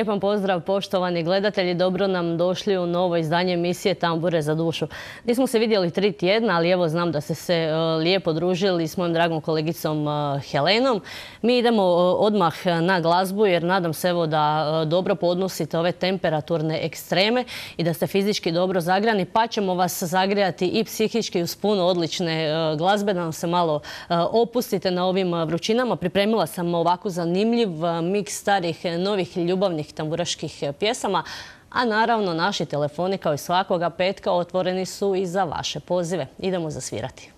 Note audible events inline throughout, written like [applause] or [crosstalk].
Lijepan pozdrav poštovani gledatelji, dobro nam došli u novo izdanje emisije Tambure za dušu. Nismo se vidjeli tri tjedna, ali evo znam da ste se e, lijepo družili s mojom dragom kolegicom e, Helenom. Mi idemo e, odmah na glazbu jer nadam se evo da dobro podnosite ove temperaturne ekstreme i da ste fizički dobro zagrani pa ćemo vas zagrijati i psihički uz puno odlične glazbe da nam se malo opustite na ovim vrućinama. Pripremila sam ovako zanimljiv miks starih novih ljubavnih tamburaških pjesama, a naravno naši telefoni kao i svakoga petka otvoreni su i za vaše pozive. Idemo zasvirati.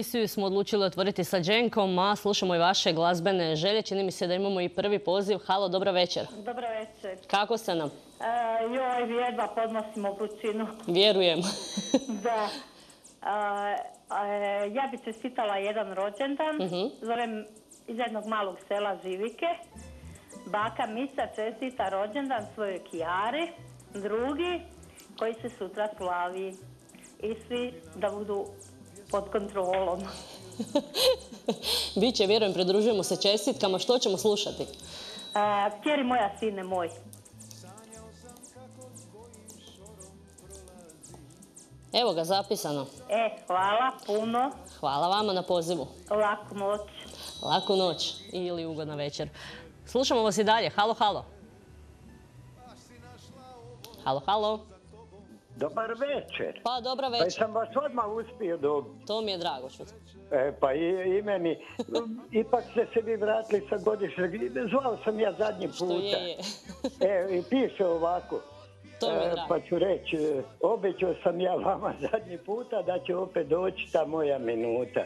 Emisiju smo odlučili otvoriti sa Dženkom, a slušamo i vaše glazbene želje. Čini mi se da imamo i prvi poziv. Halo, dobro večer. Dobro večer. Kako ste nam? E, joj, jedva podnosimo vrućinu. Vjerujem. [laughs] da. E, ja bi čestitala jedan rođendan. Uh Zovem iz jednog malog sela Živike. Baka Mica čestita rođendan svojoj Kijari. Drugi koji se sutra slavi. I svi da budu pod kontrolom. [laughs] Biće, vjerujem, pridružujemo se čestitkama. Što ćemo slušati? Kjeri moja, sine moj. Evo ga, zapisano. E, hvala puno. Hvala vama na pozivu. Laku noć. Laku noć ili ugodna večer. Slušamo vas i dalje. Halo, halo. Halo, halo. Dobar večer. Pa, dobra Pa večer. sam vas odmah uspio dobiti. To mi je drago čuti. E, pa i, i meni, ipak ste se vi vratili sa godišnjeg, zvao sam ja zadnji Što puta. je, je. [laughs] E, i piše ovako. To mi je E, drago. pa ću reći, e, obećao sam ja vama [laughs] zadnji puta da će opet doći ta moja minuta.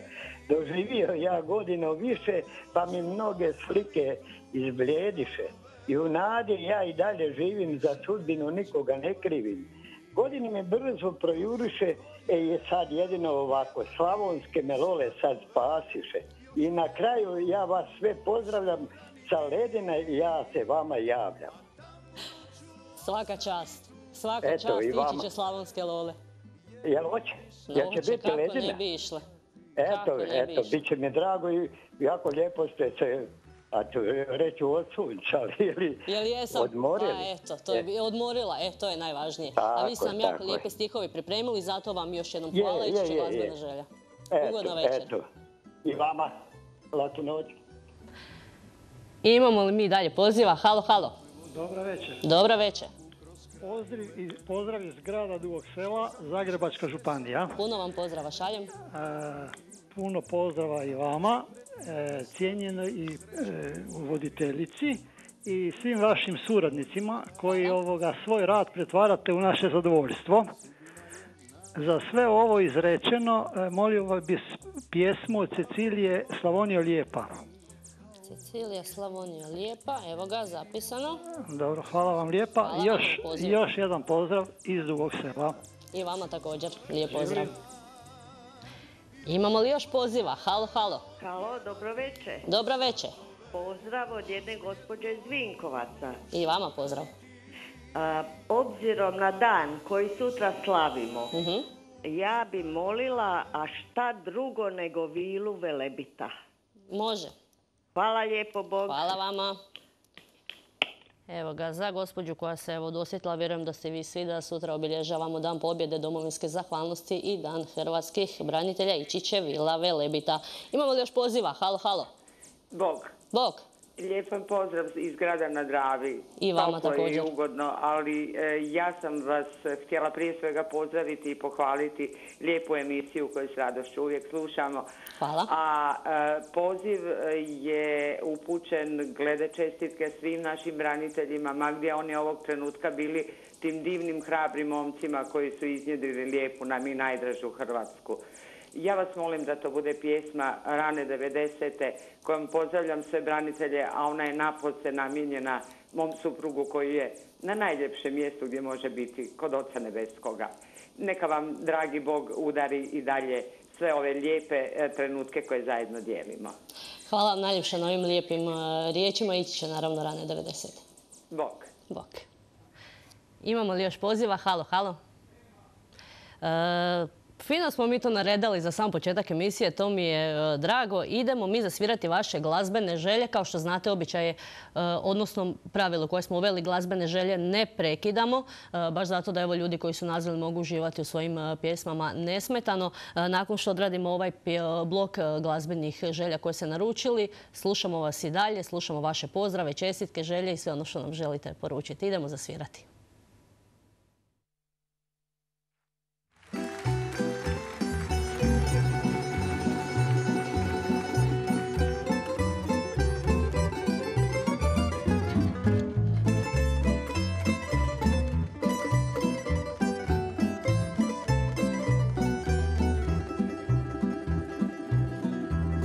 Doživio ja godinu više, pa mi mnoge slike izbljediše. I u nadi ja i dalje živim, za sudbinu nikoga ne krivim. Godine mi brzo projuriše, e je sad jedino ovako, slavonske melole sad spasiše. I na kraju ja vas sve pozdravljam sa ledine i ja se vama javljam. Svaka čast. Svaka Eto, čast i ići će slavonske lole. Jel hoće? Jel će biti kako ledina? ne bi išle. Eto, eto, bit će mi drago i jako lijepo ste se, a to reću odsunčali [laughs] ili Jel jesam? odmorili. Pa eto, to je bi odmorila, e, to je najvažnije. A vi je, jako tako lijepe stihovi pripremili, zato vam još jednom Je, hvala i glazbena je. želja. Eto, Ugodna večer. eto. I vama, laku noć. Imamo li mi dalje poziva? Halo, halo. Dobra večer. Dobra večer. Pozdrav iz, pozdrav iz grada Dugog sela, Zagrebačka županija. Puno vam pozdrava šaljem. E, puno pozdrava i vama, cijenjenoj i e, voditeljici i svim vašim suradnicima koji ovoga svoj rad pretvarate u naše zadovoljstvo. Za sve ovo izrečeno e, molio vas bi pjesmu od Cecilije Slavonija lijepa. Cecilija Slavonija Lijepa, evo ga, zapisano. Dobro, hvala vam lijepa. Hvala još, još jedan pozdrav iz Dugog sela. I vama također, lijep pozdrav. Imamo li još poziva? Halo, halo. Halo, dobro večer. Dobra večer. Pozdrav od jedne gospođe iz Vinkovaca. I vama pozdrav. A, obzirom na dan koji sutra slavimo, Mhm. ja bi molila, a šta drugo nego vilu Velebita. Može. Hvala lijepo, Bog. Hvala vama. Evo ga, za gospođu koja se evo dosjetila, vjerujem da ste vi svi da sutra obilježavamo Dan pobjede domovinske zahvalnosti i Dan hrvatskih branitelja ići će Vila Velebita. Imamo li još poziva? Halo, halo. Bog. Bog. Lijepan pozdrav iz grada na Dravi. I vama Toplo također. I ugodno, ali e, ja sam vas e, htjela prije svega pozdraviti i pohvaliti lijepu emisiju koju s radošću uvijek slušamo. Hvala. A e, poziv e, je upućen glede čestitke svim našim braniteljima, ma gdje oni ovog trenutka bili tim divnim hrabrim momcima koji su iznjedrili lijepu nam i najdražu Hrvatsku. Ja vas molim da to bude pjesma rane 90. kojom pozdravljam sve branitelje, a ona je napose namijenjena mom suprugu koji je na najljepšem mjestu gdje može biti, kod Oca Nebeskoga. Neka vam, dragi Bog, udari i dalje sve ove lijepe e, trenutke koje zajedno dijelimo. Hvala vam najljepše na ovim lijepim e, riječima. Ići će naravno rane 90. Bog. Bok. Imamo li još poziva? Halo, halo. E, fino smo mi to naredali za sam početak emisije, to mi je e, drago. Idemo mi zasvirati vaše glazbene želje. Kao što znate, običaj je, e, odnosno pravilo koje smo uveli, glazbene želje ne prekidamo. e, baš zato da evo ljudi koji su nazvali mogu uživati u svojim pjesmama nesmetano. Nakon što odradimo ovaj blok glazbenih želja koje se naručili, slušamo vas i dalje, slušamo vaše pozdrave, čestitke, želje i sve ono što nam želite poručiti. Idemo zasvirati.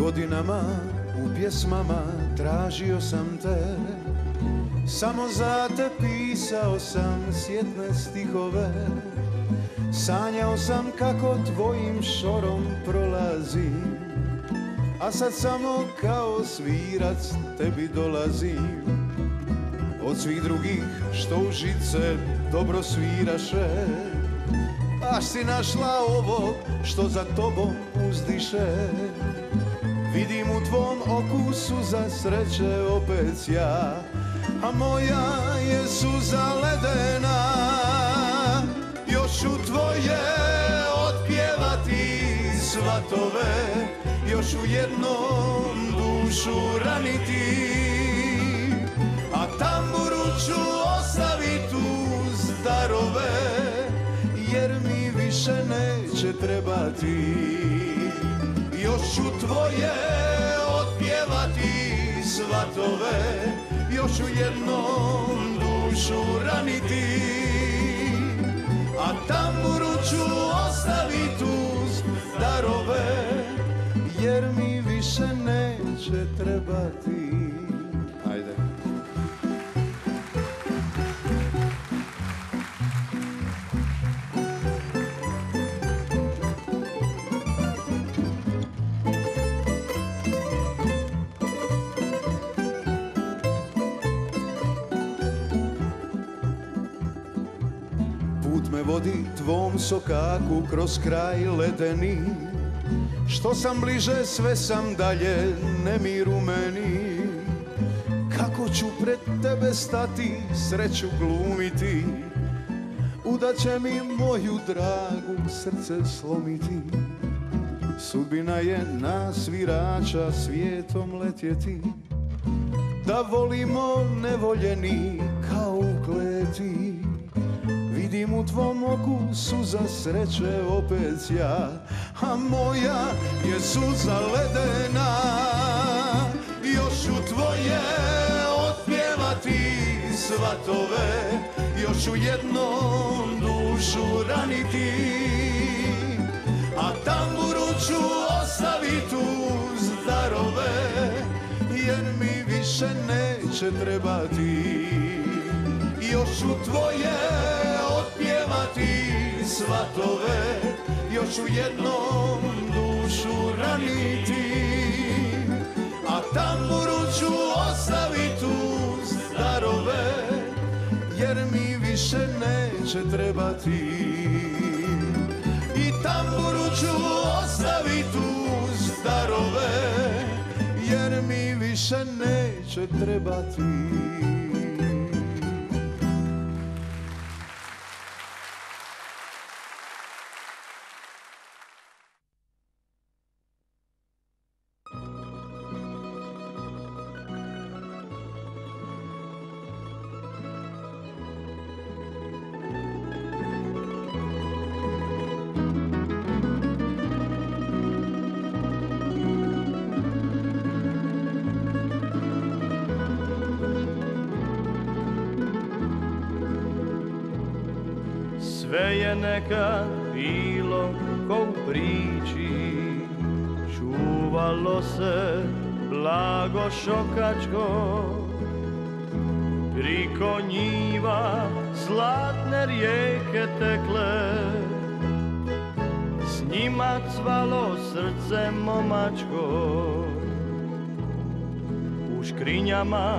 Godinama u pjesmama tražio sam te. Samo za te pisao sam sjetne stihove. Sanjao sam kako tvojim šorom prolazim A sad samo kao svirac tebi dolazim. Od svih drugih što u žice dobro sviraše Baš si našla ovo što za tobom uzdiše Vidim u tvom oku suza sreće opet ja A moja je suza ledena. Još u tvoje otpjevati svatove Još u jednom dušu raniti. A tamburu ću ostaviti uz darove Jer mi više neće trebati tvoje otpjevati svatove Još ću jednom dušu raniti. A tamburu ću ostaviti uz darove Jer mi više neće trebati vodi tvom sokaku kroz kraj ledeni. Što sam bliže sve sam dalje nemir u meni. Kako ću pred tebe stati sreću glumiti? Uda će mi moju dragu srce slomiti. Sudbina je na svirača svijetom letjeti. Da volimo nevoljeni kao u kleti Vidim u tvom oku suza sreće opet ja. A moja je suza ledena. Još ću tvoje otpjevati svatove. Još ću jednom dušu raniti. A tamburu ću ostaviti uz darove Jer mi više neće trebati. Još ću tvoje otpjevati svatove Još ću jednom dušu raniti A tamburu ću ostaviti uz darove Jer mi više neće trebati. I tamburu ću ostaviti uz darove Jer mi više neće trebati je nekad bilo ko u priči. Čuvalo se blago šokačko. Priko njiva zlatne rijeke tekle. S njima cvalo srce momačko. U škrinjama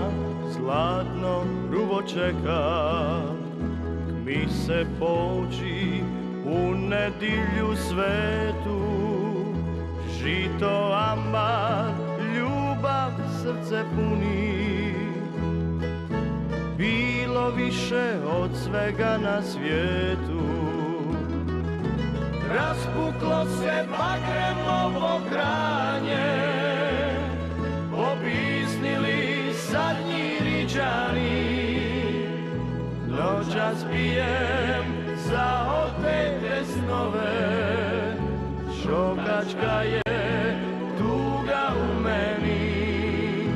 zlatno ruvo čeka. Mi se pođi u nedilju svetu Žito ambar, ljubav srce puni. Bilo više od svega na svijetu. Raspuklo se bagremovo granje Obisnili zadnji riđani. Noćas pijem sa opäť bez nové. Šokačka je túga umení.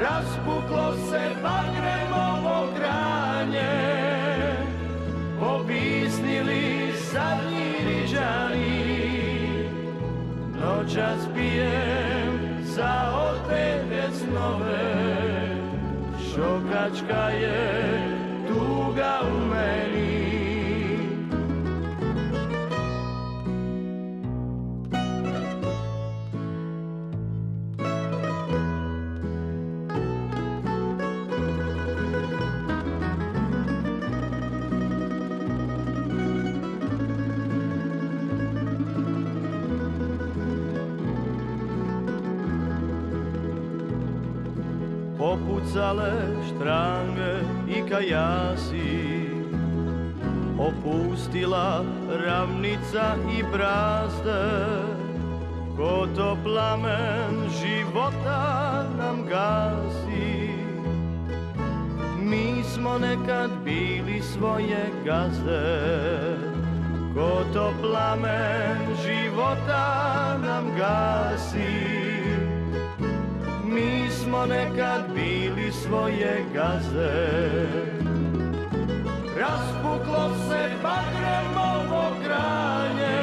Razpuklo se bagremovo granje, obisnili zadnji rižani. Noćas pijem za opäť bez nové. Šokačka je túga umení. zrcale štrange i kajasi. Opustila ravnica i brazde. Ko to plamen života nam gasi? Mi smo nekad bili svoje gazde. Ko to plamen života nam gasi? smo nekad bili svoje gaze. Raspuklo se bagremovo granje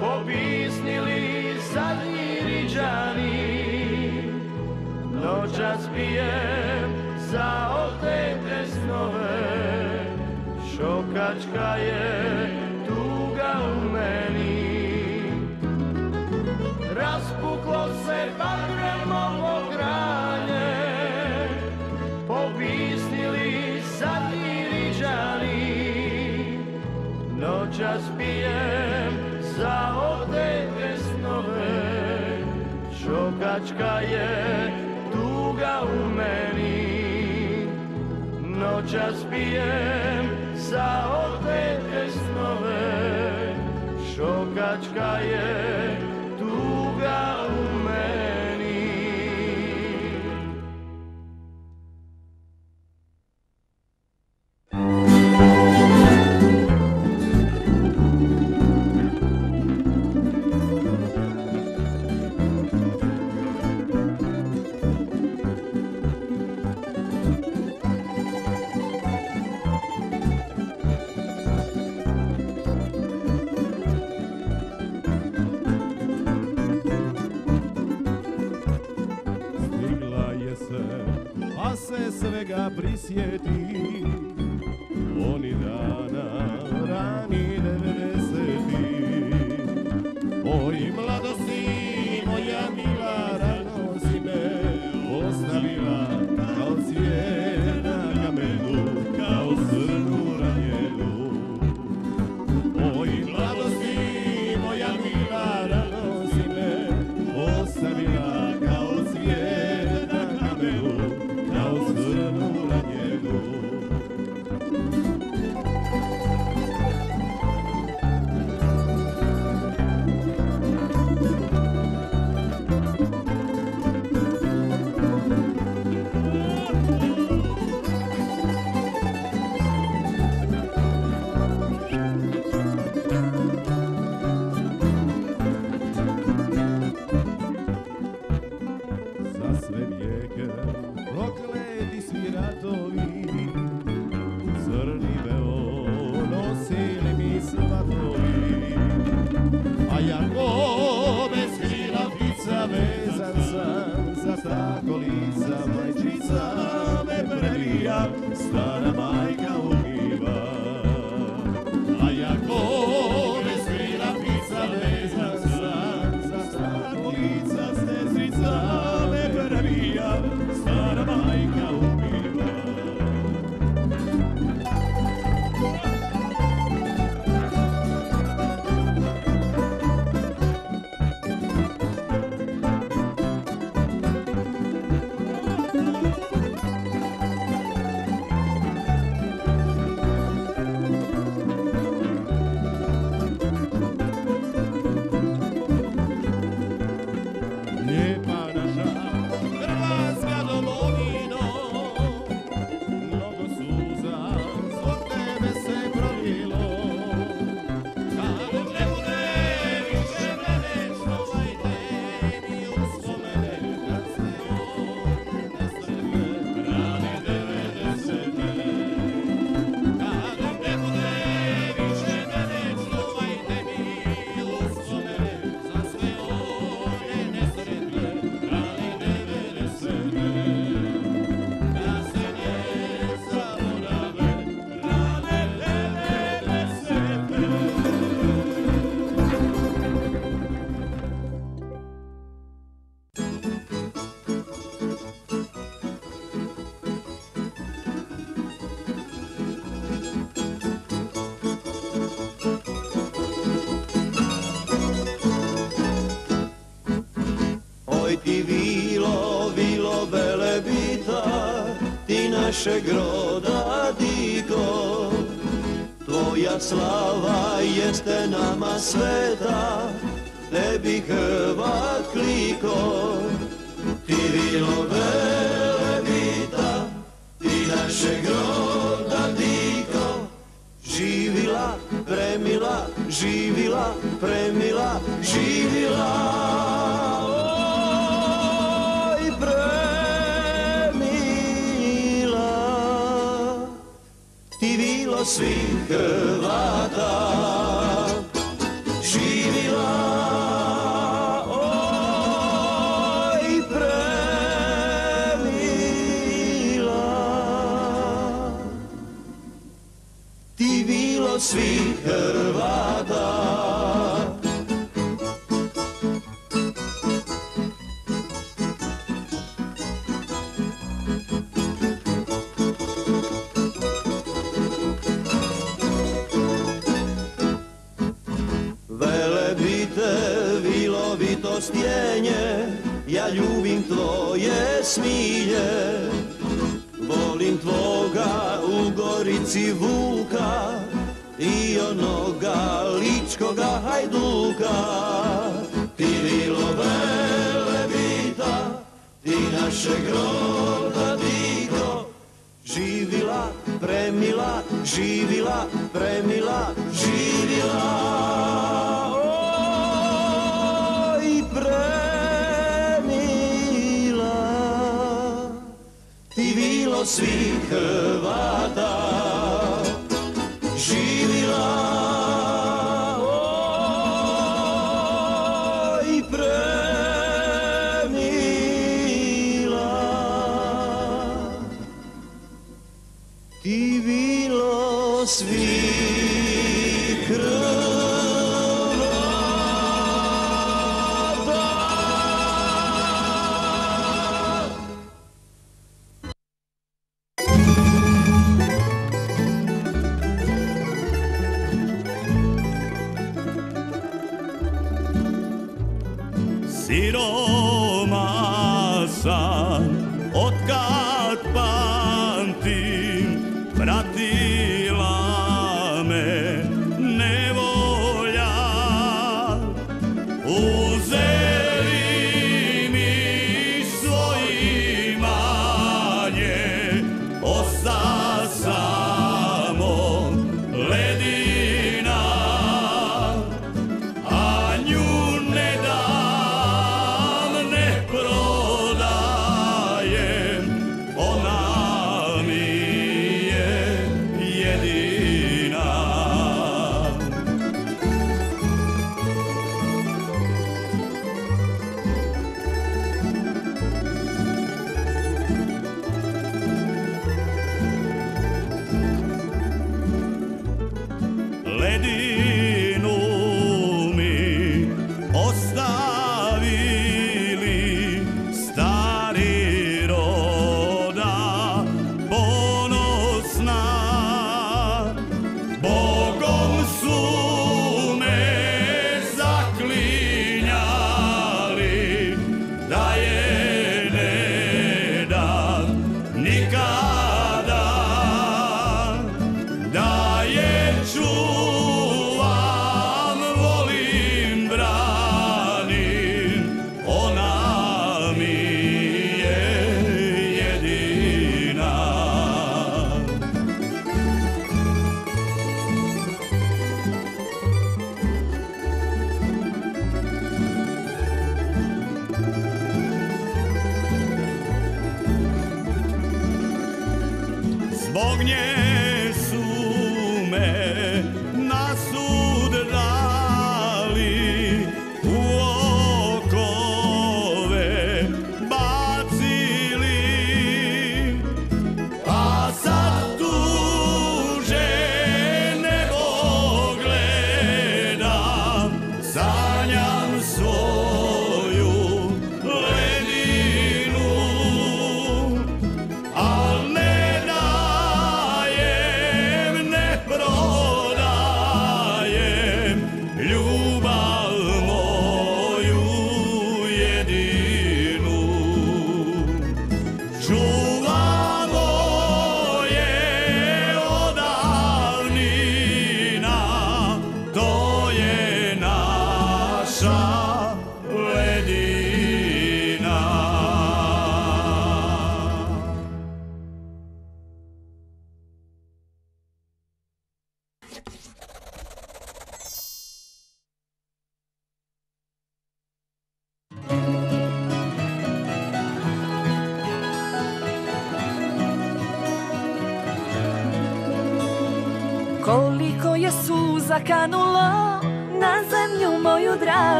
Pobisnili zadnji riđani Noćas pijem za otete snove Šokačka je No čas pijem za odej vesnové. Šokačka je tuga u meni, noćas pijem za odej vesnové. Šokačka je našeg roda digo Tvoja slava jeste nama sveta Tebi hrvatska živilo svih Hrvata. Živila oj premila. Ti svih Hrvata. ljubim tvoje smilje Volim tvoga u gorici Vuka I onoga ličkoga hajduka. Ti vilo velebita, ti naše groda diko Živila, premila, živila, premila, živila. osvih Hrvata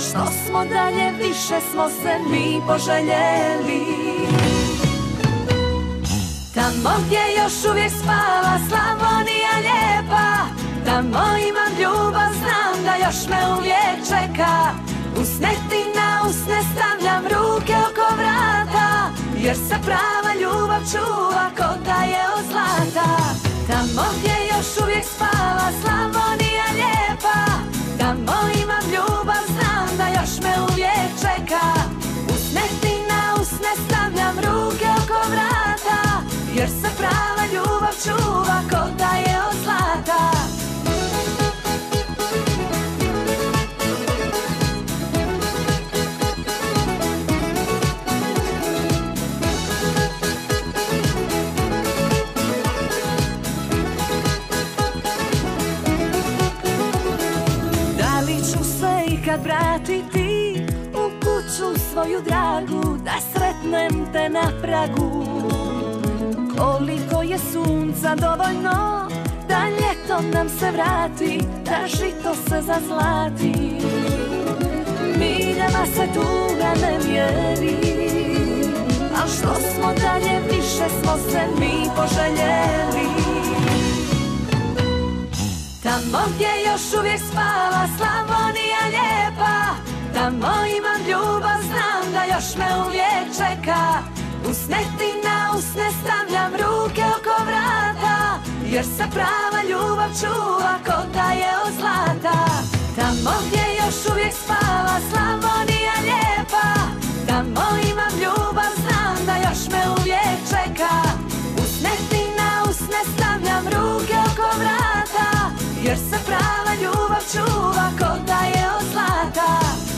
što smo dalje, više smo se mi poželjeli. Tamo gdje još uvijek spava Slavonija lijepa Tamo imam ljubav, znam da još me uvijek čeka. Usne ti na usne stavljam ruke oko vrata Jer se prava ljubav čuva ko je od zlata. Tamo gdje još uvijek spava Slavonija čuva ko da je od zlata. Da li ću se ikad vratiti u kuću svoju dragu Da sretnem te na pragu Koliko je sunca dovoljno Da ljetom nam se vrati Da žito se zazlati. Miljama se tuga ne mjeri Al što smo dalje više smo se mi poželjeli. Tamo gdje još uvijek spava Slavonija lijepa Tamo imam ljubav, znam da još me uvijek čeka Usne ti na usne stavljam ruke oko vrata Jer se prava ljubav čuva ko da je od zlata. Tamo gdje još uvijek spava Slavonija lijepa. Tamo imam ljubav, znam da još me uvijek čeka. Usne ti na usne stavljam ruke oko vrata Jer se prava ljubav čuva ko da je od zlata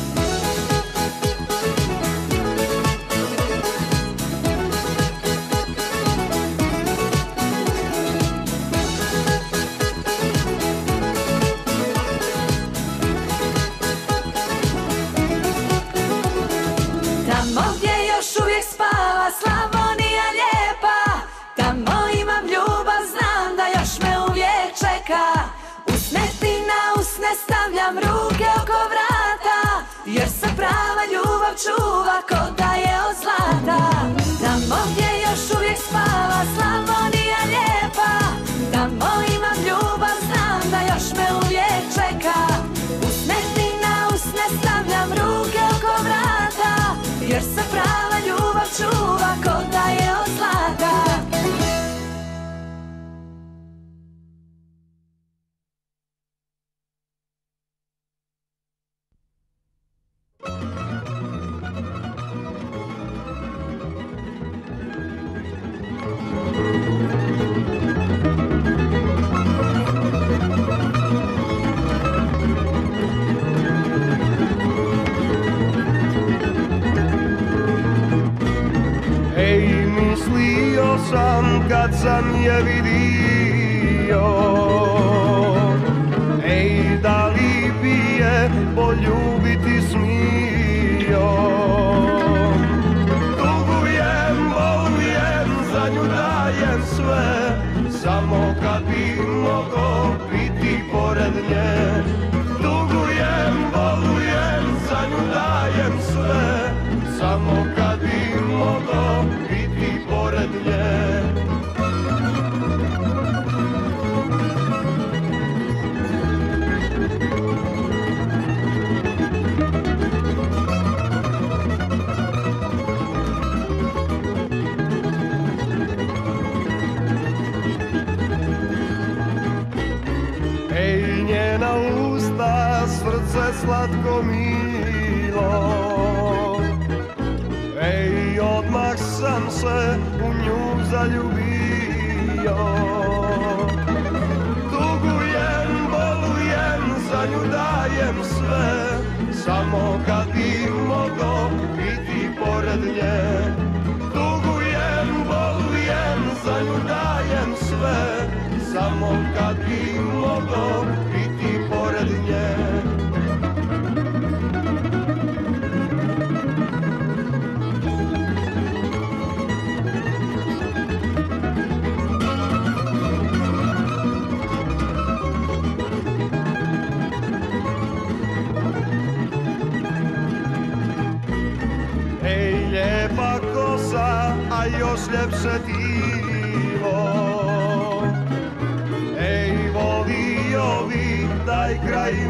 čuva ko da je od zlata. Tamo gdje još uvijek spava Slavonija lijepa. Tamo imam ljubav, znam da još me uvijek čeka. Usne ti na usne stavljam ruke oko vrata Jer se prava ljubav čuva ko da je od zlata sam kad sam je vidio. Ej, da li bi je poljubiti se u nju zaljubio. Tugujem, bolujem, za nju dajem sve Samo kad bi mogo biti pored nje. Tugujem, bolujem, za nju dajem sve Samo kad bi mogo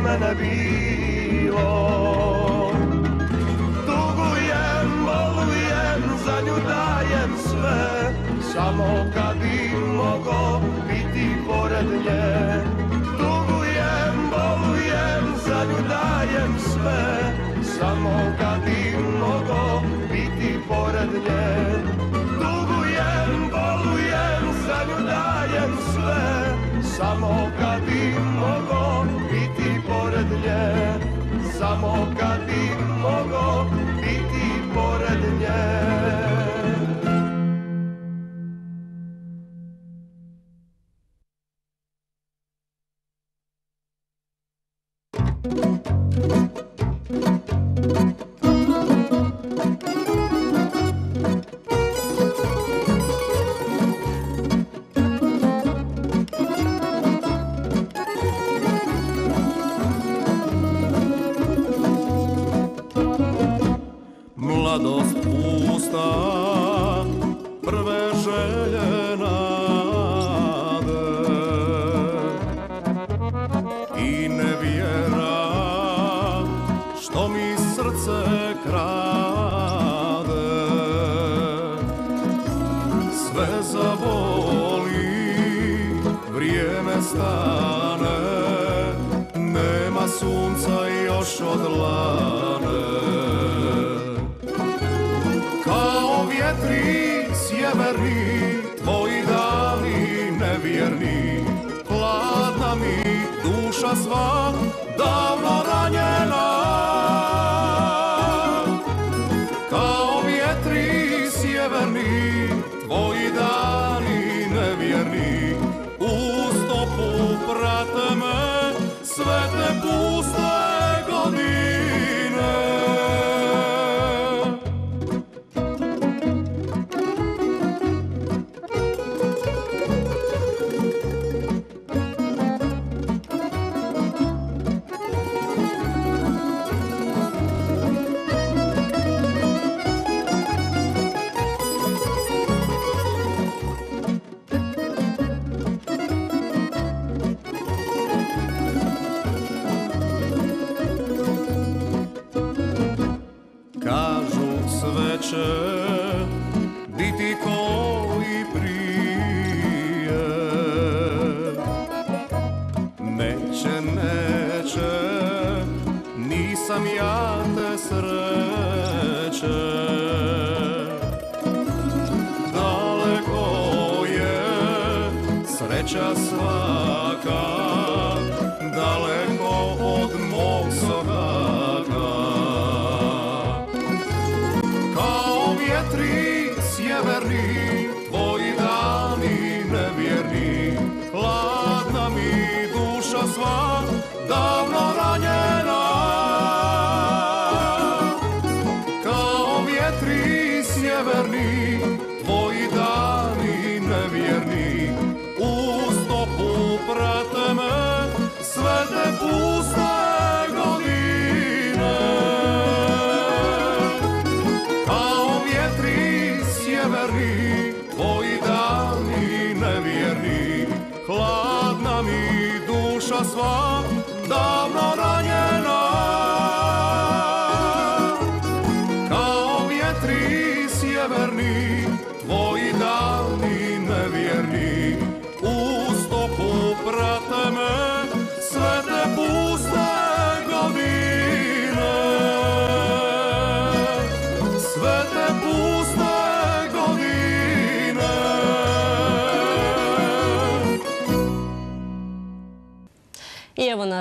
vremena bilo. Tugujem, bolujem, za nju dajem sve. Samo kad bi mogo biti pored nje. Tugujem, bolujem, za nju dajem sve. Samo kad bi mogo biti pored nje. Tugujem, bolujem, za nju dajem sve. Samo kad samo kad bi mogo biti pored nje.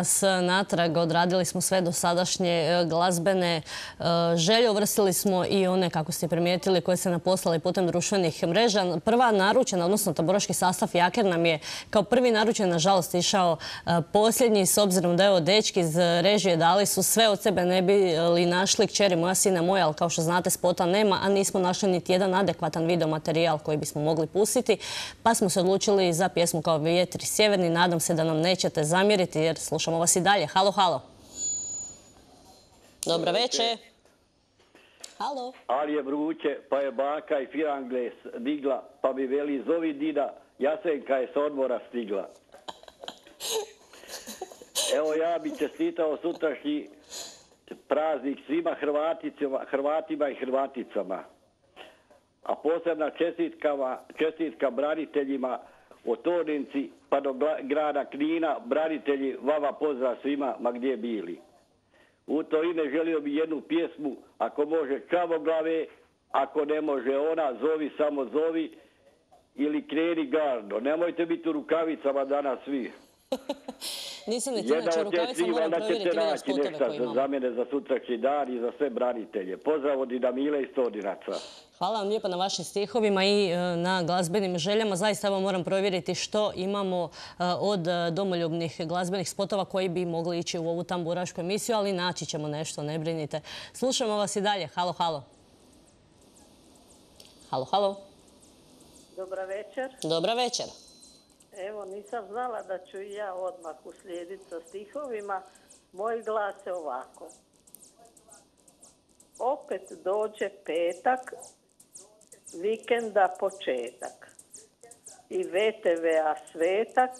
Nas natrag. Odradili smo sve dosadašnje e, glazbene e, želje. Uvrstili smo i one, kako ste primijetili, koje se naposlali putem društvenih mreža. Prva naručena, odnosno taboroški sastav Jaker nam je kao prvi naručen, nažalost, išao e, posljednji, s obzirom da je dečki iz režije dali su sve od sebe, ne bi li našli kćeri moja sina moja, ali kao što znate spota nema, a nismo našli niti jedan adekvatan video materijal koji bismo mogli pustiti, pa smo se odlučili za pjesmu kao Vjetri sjeverni. Nadam se da nam nećete zamjeriti jer slušamo vas i dalje. Halo, halo. Dobro večer. Halo. Ali je vruće, pa je baka i Firangles digla, pa bi veli zovi dida, Jasenka je s odmora stigla. [laughs] Evo ja bi čestitao sutrašnji praznik svima Hrvaticima, Hrvatima i Hrvaticama. A posebna čestitka braniteljima od Tornici pa do grada Knina, branitelji, vama pozdrav svima, ma gdje bili. U to ime želio bi jednu pjesmu, ako može Čavoglave, ako ne može ona, zovi samo zovi, ili kreni gardo. Nemojte biti u rukavicama danas svi. [laughs] Nisam niti Jedan inače u rukavicama, moram provjeriti naći spotove koje za, imamo. za mene za sutrašnji dan i za sve branitelje. Pozdrav od Dinamile iz Todinaca. Hvala vam lijepo na vašim stihovima i e, na glazbenim željama. Zaista evo moram provjeriti što imamo e, od e, domoljubnih glazbenih spotova koji bi mogli ići u ovu tamburašku emisiju, ali naći ćemo nešto, ne brinite. Slušamo vas i dalje. Halo, halo. Halo, halo. Dobra večer. Dobra večer. Evo, nisam znala da ću i ja odmah uslijediti sa stihovima. Moj glas je ovako. Opet dođe petak, vikenda početak. I VTV-a svetak,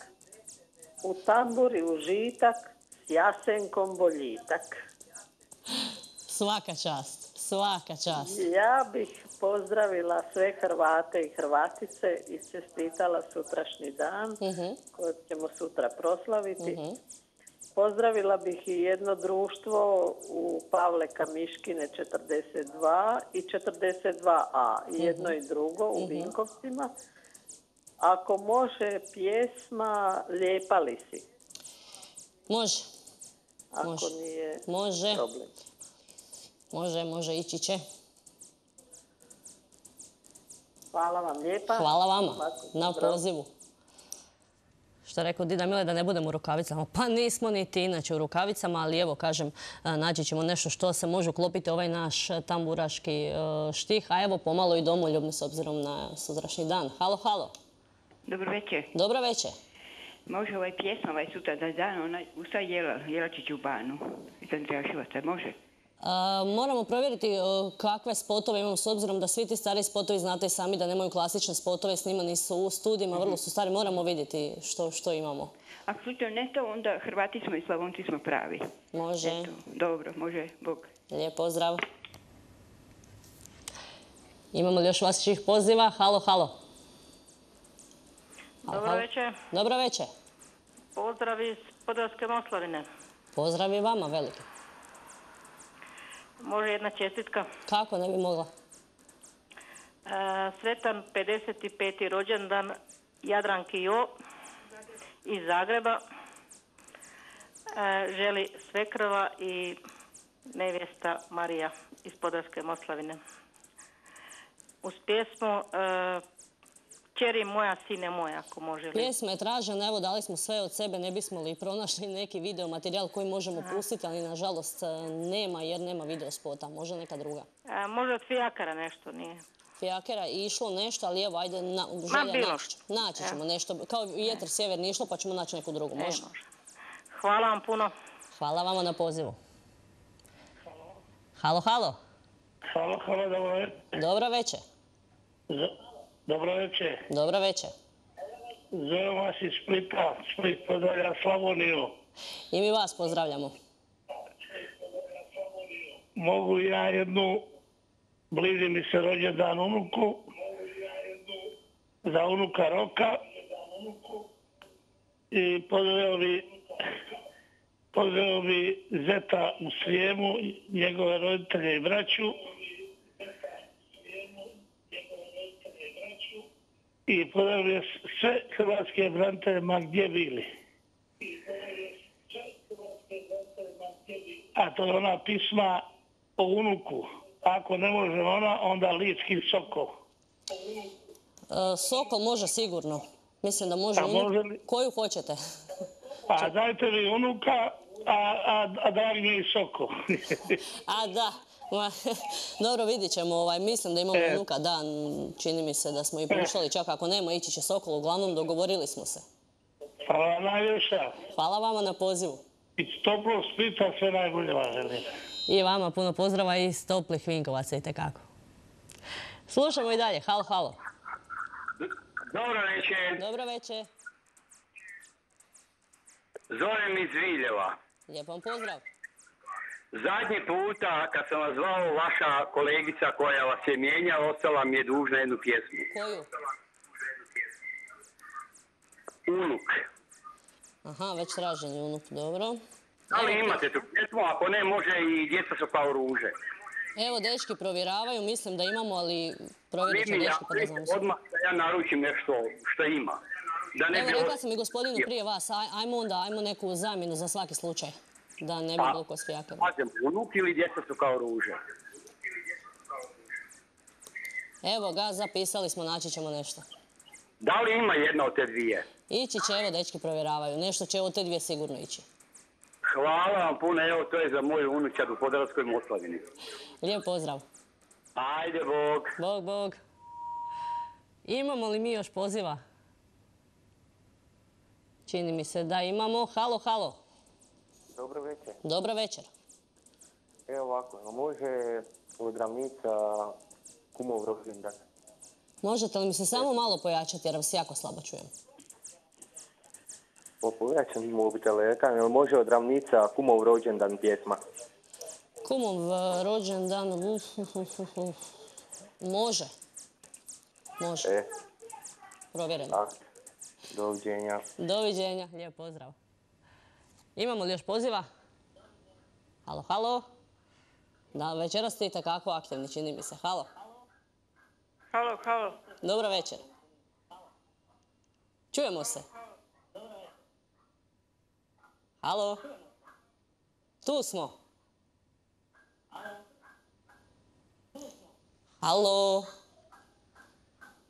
u tamburi užitak, s jasenkom boljitak. Svaka čast. Svaka čast. Ja bih pozdravila sve Hrvate i Hrvatice i čestitala sutrašnji dan kojeg ćemo sutra proslaviti. Pozdravila bih i jedno društvo u Pavle Kamiškine 42 i 42a, i jedno i drugo u Mhm. Vinkovcima. Ako može pjesma Lijepa li si? Može. Ako Može. nije Može. problem. Može, može, ići će. Hvala vam lijepa. Hvala vama na pozivu. Što je rekao Dida Mile da ne budemo u rukavicama. Pa nismo niti inače u rukavicama, ali evo kažem, a, naći ćemo nešto što se može uklopiti ovaj naš tamburaški e, štih, a evo pomalo i domoljubni s obzirom na sutrašnji dan. Halo, halo. Dobro večer. Dobro večer. Može ovaj pjesma ovaj sutra da dan, onaj Usta Jela, Jelačić u banu može? Moramo provjeriti kakve spotove imamo s obzirom da svi ti stari spotovi znate i sami da nemaju klasične spotove, snimani su u studijima, vrlo su stari, moramo vidjeti što, što imamo. Ako slučajno ne to, onda Hrvati smo i Slavonci smo pravi. Može. Eto, dobro, može, Bog. Lijep pozdrav. Imamo li još vaših poziva? Halo, halo. Dobro večer. Dobro večer. Pozdrav iz Podravske Moslavine. Pozdrav i vama veliki. Može jedna čestitka. Kako ne bi mogla? E, Sretan 55. rođendan Jadranki Jo iz Zagreba. E, Želi svekrva i nevjesta Marija iz Podravske Moslavine. Uz pjesmu e, Čeri moja, sine moja, ako može li. Pjesma je tražena, evo dali smo sve od sebe, ne bismo li pronašli neki video materijal koji možemo pustiti, ali nažalost e, nema jer nema video spota, može neka druga. E, Može od fijakara nešto, nije. Fijakera je išlo nešto, ali evo, ajde, na, želja bilo naći. što. Naći ćemo nešto, kao vjetar sjeverni išlo, pa ćemo naći neku drugu, E, može? Hvala vam puno. Hvala vama na pozivu. Halo, halo. Halo, halo, dobro večer. Dobro večer. Dobro večer. Dobro večer. Zovem vas iz Splita. Split pozdravlja Slavoniju. I mi vas pozdravljamo. Mogu ja jednu, bliži mi se rođendan unuku, za unuka Roka i pozdravio bi, pozdravio bi Zeta u Srijemu, njegove roditelje i braću. I pozdravio sve hrvatske branitelje ma gdje bili. a to je ona pisma o unuku. Ako ne može ona, onda lički sokol. E, Sokol može sigurno. Mislim da može li- Koju hoćete? A dajte mi unuka, a, a, a daj mi i. A da, Ma, [laughs] dobro vidit ćemo, ovaj, mislim da imamo E. unuka, da, m, čini mi se da smo i puštali, čak ako nema ići će Sokol, uglavnom dogovorili smo se. Hvala najljepša. Hvala vama na pozivu. I toplo Splita sve najbolje vam želim. I vama puno pozdrava iz toplih Vinkovaca i tekako. Slušamo i dalje, halo, halo. Dobro večer, Dobro večer, zovem iz Viljeva. lijep vam pozdrav. Zadnji puta kad sam vas zvao, vaša kolegica koja vas je mijenjala, ostala mi je dužna jednu pjesmu. Koju? Unuk. Aha, već traženi unuk, dobro. Da li Evo, imate tu pjesmu? Ako ne, može i djeca su kao ruže. Evo, dečki provjeravaju, mislim da imamo, ali provjerit ću dečki pa da znamo sve. odmah da ja naručim nešto što ima. Da ne Evo, rekla sam i gospodinu prije vas, aj- ajmo onda, ajmo neku zamjenu za svaki slučaj. Da ne bi Pa, toliko svijakali. Pazim, unuk ili djeca su kao ruže. Evo ga, zapisali smo, naći ćemo nešto. Da li ima jedna od te dvije? Ići će, evo, dečki provjeravaju. Nešto će od te dvije sigurno ići. Hvala vam puno, evo to je za moju unučad u Podravskoj Moslavini. Lijep pozdrav. Ajde, Bog. Bog, bog. Imamo li mi još poziva? Čini mi se da imamo. Halo, halo. Dobro večer. Dobro večer. Evo ovako, može od ravnica kumov rođendan. Možete li mi se samo malo pojačati jer vas jako slabo čujem? Popovećam mobitel, jel može od ravnica kumov rođendan pjesma. Kumov e, rođendan. uf, uf, uf, uf, uf. Može. Može. E, Provjereno. doviđenja. Doviđenja. Lijep pozdrav. Imamo li još poziva? Halo, halo. Da, večeras ste itekako aktivni, čini mi se. Halo. Halo, halo. Dobro večer. Čujemo se. Halo. Tu smo. Halo.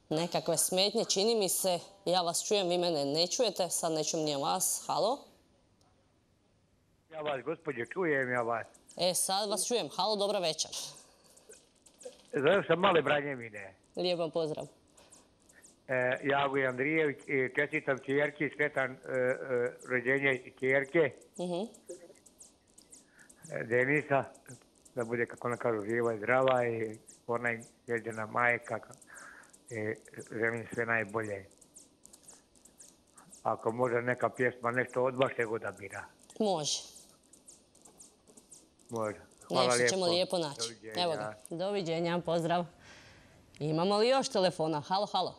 Nekakve smetnje, čini mi se. Ja vas čujem, vi mene ne čujete. Sad ne čujem nije vas. Halo. Ja vas, gospođo, čujem ja vas. E, sad vas čujem. Halo, dobra večer. Zovem sam Male Branjevine. Lijep vam pozdrav. E, Jago Andrijević i čestitam čerki, sretan e, e, rođenje čerke Mhm. e, Denisa, da bude kako ona kažu živa i zdrava i ona je njezina majka. I želim sve najbolje. Ako može neka pjesma nešto od vašeg odabira. Može. Može. Hvala Nešto lijepo. ćemo lijepo naći. Doviđenja. Evo ga. Doviđenja, pozdrav. Imamo li još telefona? Halo, halo.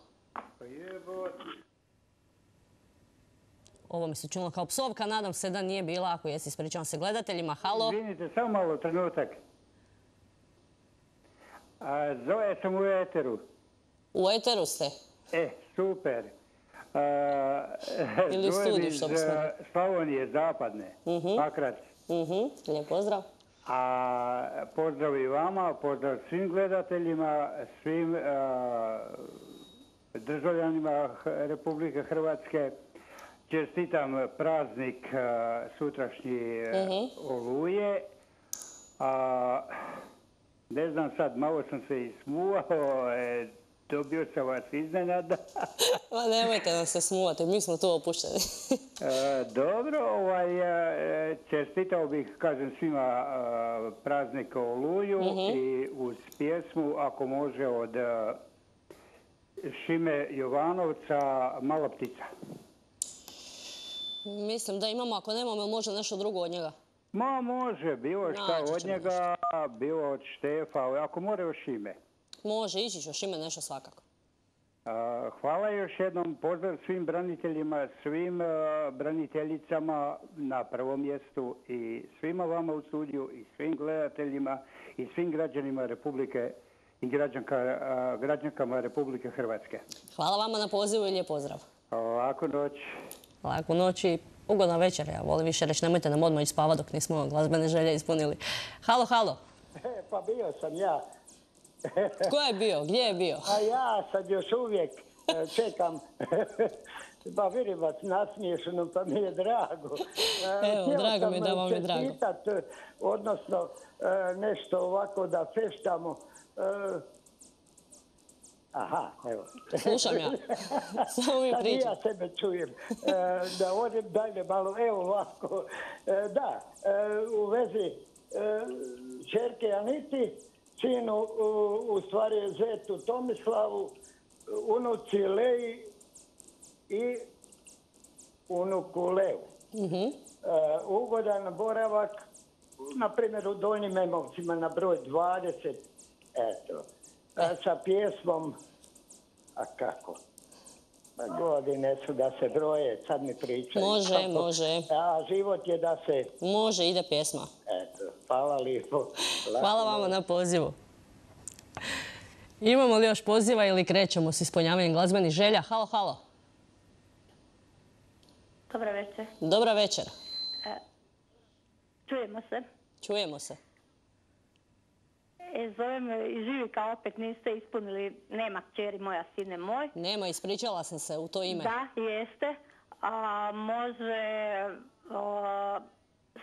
Ovo mi se čulo kao psovka, nadam se da nije bila, ako jesi, ispričavam se gledateljima. Halo. Izvinite, samo malo trenutak. A, zove sam u eteru. U eteru ste? E, super. A, Ili u studiju, što a, rekli. Slavonije, zapadne, Pakrac. Mhm, lijep pozdrav. A pozdrav i vama, pozdrav svim gledateljima, svim a, državljanima Republike Hrvatske. Čestitam praznik a, sutrašnji a, Mhm. oluje. A, ne znam sad, malo sam se ismuvao, e, dobio sam vas iznenada. [laughs] Ma nemojte nam se smuvati, mi smo tu opušteni. E, Dobro, ovaj, e, čestitao bih, kažem svima, e, praznik Oluju Mhm. i uz pjesmu, ako može, od Šime Jovanovca, Mala ptica. Mislim da imamo, ako nemamo, može nešto drugo od njega. Ma može, bilo šta Naći od njega, bilo od Štefa, ako more od Šime. Može, ići ću šime nešto svakako. Hvala još jednom, pozdrav svim braniteljima, svim braniteljicama na prvom mjestu i svima vama u studiju i svim gledateljima i svim građanima Republike i građanka, građankama Republike Hrvatske. Hvala vama na pozivu i lijep pozdrav. Laku noć. Laku noć i Ugodna večer, ja volim više reći, nemojte nam odmah ići spava dok nismo glazbene želje ispunili. Halo, halo. E, [laughs] pa bio sam ja. [laughs] Ko je bio? Gdje je bio? A ja sad još uvijek e, čekam. [laughs] Pa vidim vas nasmiješeno, pa mi je drago. E, Evo, drago mi je da vam je drago. e, odnosno nešto ovako da feštamo. Aha, evo. Slušam ja. [laughs] Samo mi Sad i pričaj. ja sebe čujem. Da odem dalje malo, evo ovako. Da, u vezi čerke Aniti, sinu, u, u stvari zetu Tomislavu, unuci Leji i unuku Leu. Mhm. E, ugodan boravak, na primjer u Donjim Emovcima na broj 20, eto, E, sa pjesmom, a kako? Pa godine su da se broje, sad mi pričaju. Može, kako. može. A život je da se, Može, ide pjesma. eto, hvala lijepo. Hvala vama na pozivu. Imamo li još poziva ili krećemo s ispunjavanjem glazbenih želja? Halo, halo. Dobra večer. Dobra večer. Čujemo se. Čujemo se. E, zovem e, iz Živika, opet niste ispunili, nema kćeri moja, sine moj. Nema, ispričala sam se u to ime. Da, jeste. A može o,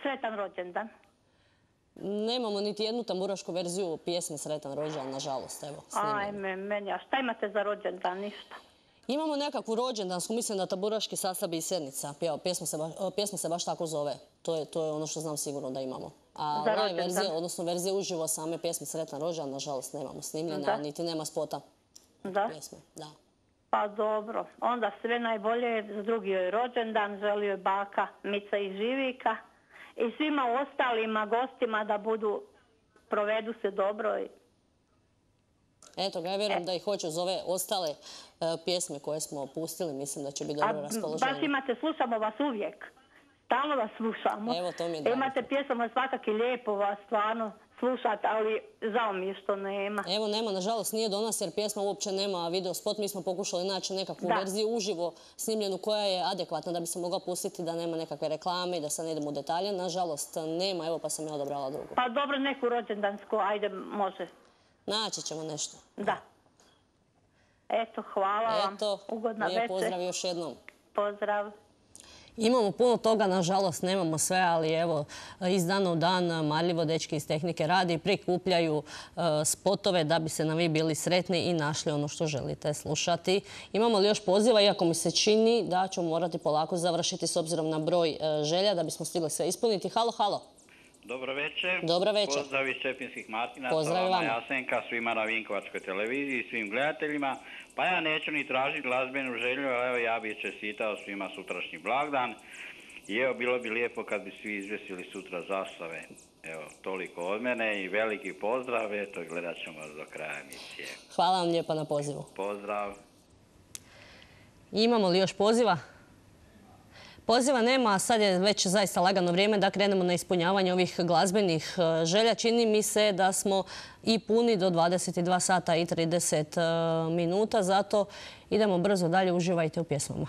sretan rođendan. Nemamo niti jednu tamburašku verziju pjesme Sretan rođendan, nažalost, evo. Ajme, meni, a šta imate za rođendan? Ništa. Imamo nekakvu rođendansku, mislim da tamburaški sastav bisernica. Pjeva, pjesma, se baš, pjesma se baš tako zove. To je, to je ono što znam sigurno da imamo. A Za live verzije, odnosno verzije uživo same pjesme Sretan rođendan, nažalost, nemamo snimljene, Da. a niti nema spota Da? pjesme. Da. Pa dobro. Onda sve najbolje za drugi joj rođendan. Želi joj baka Mica iz Živika. I svima ostalima gostima da budu, provedu se dobro. Eto ga, ja vjerujem da ih hoće uz ove ostale e, pjesme koje smo pustili. Mislim da će biti dobro raspoloženje. baš imate, slušamo vas uvijek. Stalno vas slušamo. Evo, to mi je. Imate pjesama svakak i lijepo vas stvarno slušati, ali žao mi je što nema. Evo nema, nažalost nije do nas jer pjesma uopće nema video spot. Mi smo pokušali naći nekakvu Da. verziju uživo snimljenu koja je adekvatna da bi se mogla pustiti da nema nekakve reklame i da se ne idemo u detalje. Nažalost nema, evo pa sam ja odabrala drugu. Pa dobro, neku rođendansku, ajde, može. Naći ćemo nešto. Da. Eto, hvala vam. Eto, Ugodna večer. pozdrav još jednom. Pozdrav. Imamo puno toga, nažalost nemamo sve, ali evo iz dana u dan marljivo dečki iz tehnike radi i prikupljaju e, spotove da bi se na vi bili sretni i našli ono što želite slušati. Imamo li još poziva, iako mi se čini da ću morati polako završiti s obzirom na broj e, želja da bismo stigli sve ispuniti. Halo, halo. Dobro večer. Dobro večer. Pozdrav iz Čepinskih Martina. Pozdrav vama vama. Jasenka, svima na Vinkovačkoj televiziji, svim gledateljima. Pa ja neću ni tražiti glazbenu želju, ali evo ja bih čestitao svima sutrašnji blagdan. I evo, bilo bi lijepo kad bi svi izvesili sutra zastave. Evo, toliko od mene i veliki pozdrav. Eto, gledat ćemo vas do kraja emisije. Hvala vam lijepa na pozivu. Pozdrav. Imamo li još poziva? Poziva nema, a sad je već zaista lagano vrijeme da krenemo na ispunjavanje ovih glazbenih e, želja. Čini mi se da smo i puni do 22 sata i 30 e, minuta, zato idemo brzo dalje, uživajte u pjesmama.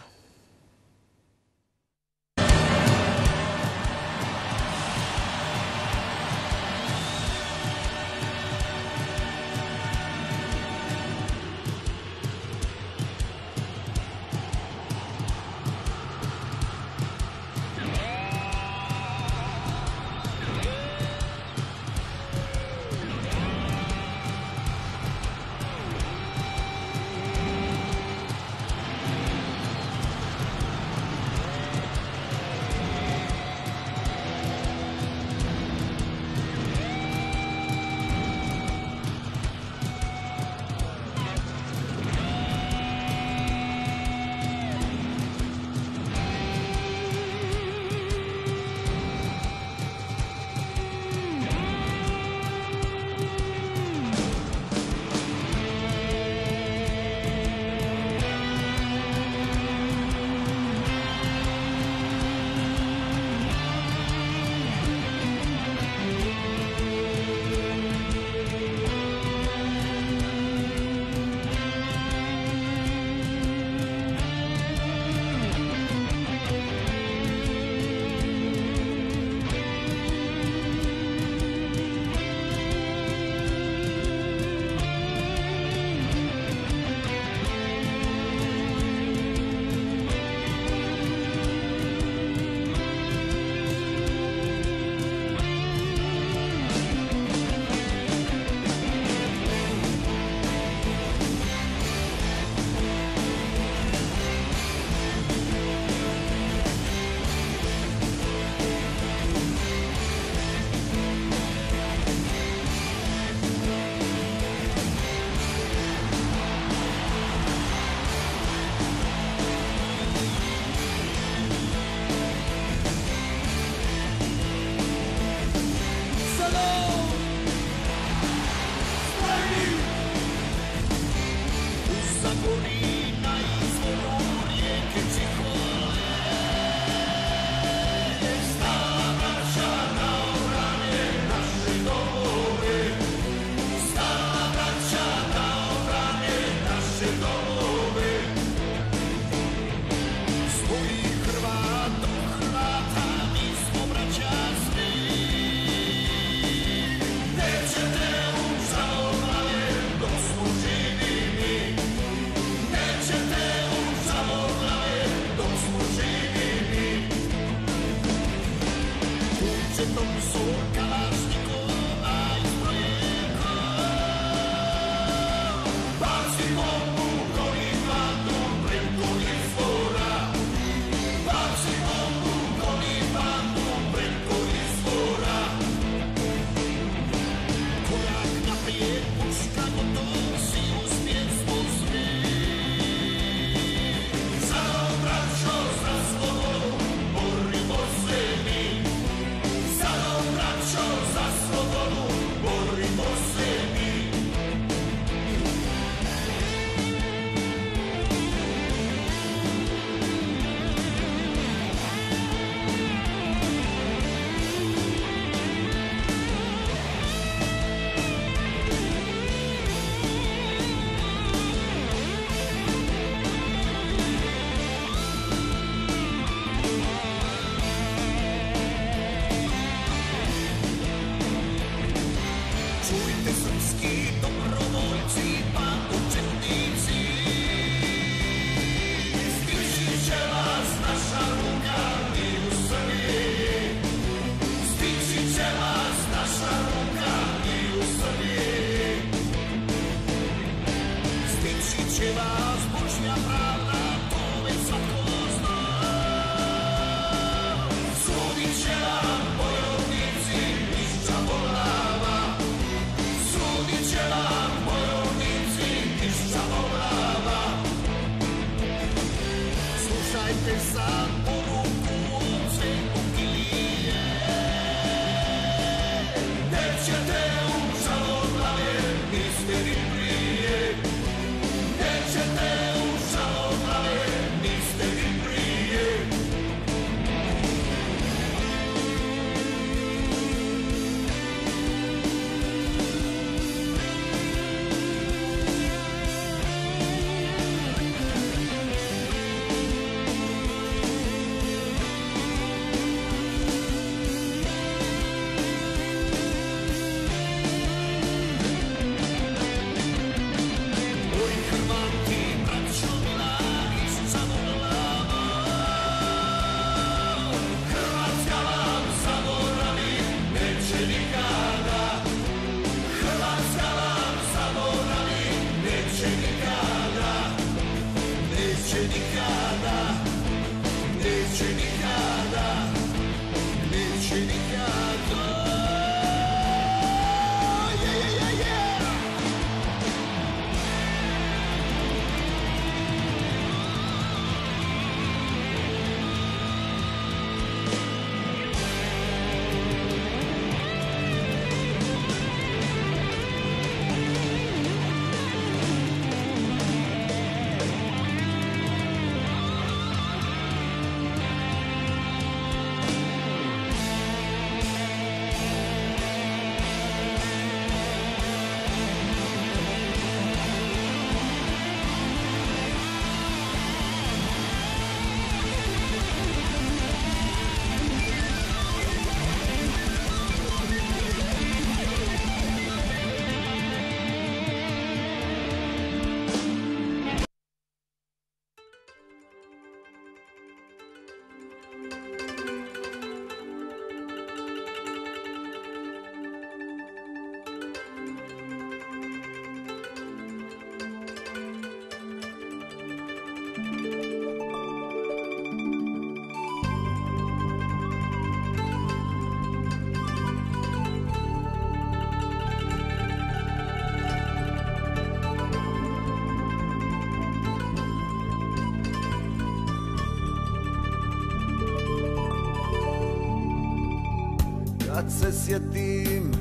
sjetim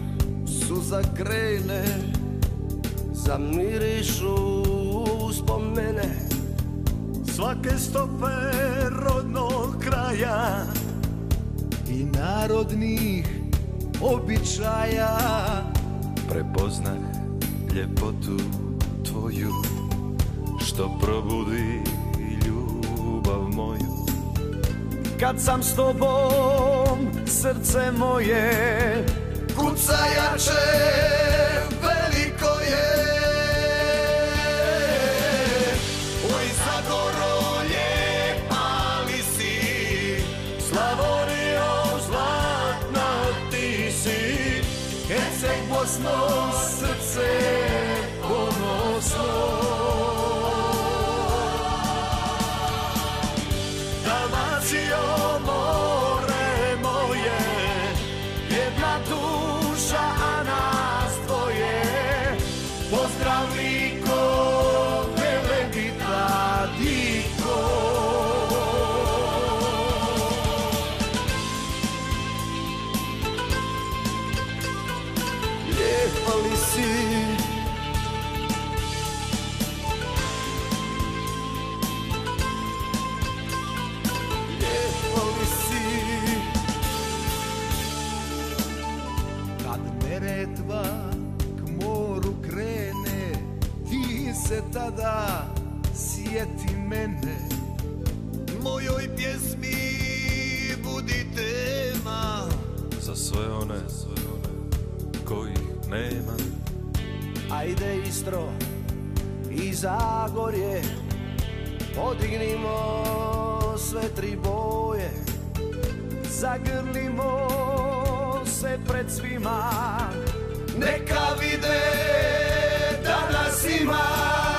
suza krene Zamirišu spomene Svake stope rodnog kraja I narodnih običaja. Prepoznah ljepotu tvoju Što probudi ljubav moju. Kad sam s tobom srce moje kuca jače. Zagorje Podignimo sve tri boje Zagrlimo se pred svima. Neka vide da nas ima.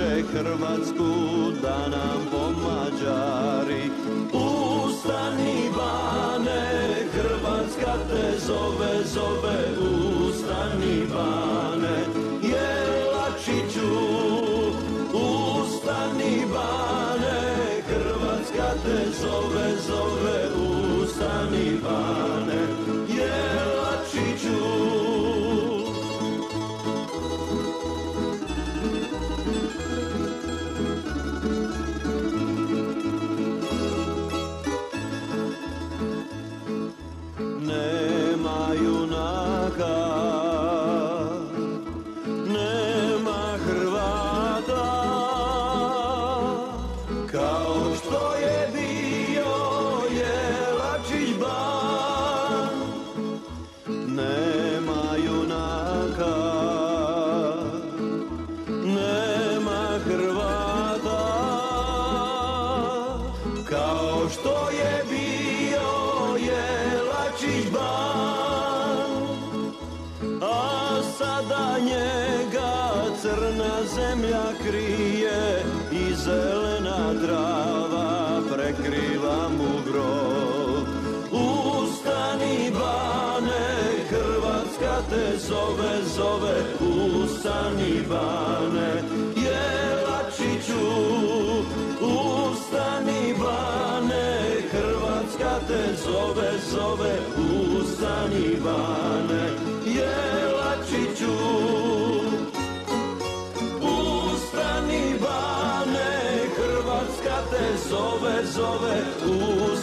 će Hrvatsku da nam pomađari. Ustani bane, Hrvatska te zove, zove Ustani bane, Jelačiću Ustani bane, Hrvatska te zove, zove Ustani bane. zove u sanibane Jelačiću Ustani sanibane Hrvatska te zove, zove u sanibane Jelačiću Ustani sanibane Hrvatska te zove, zove u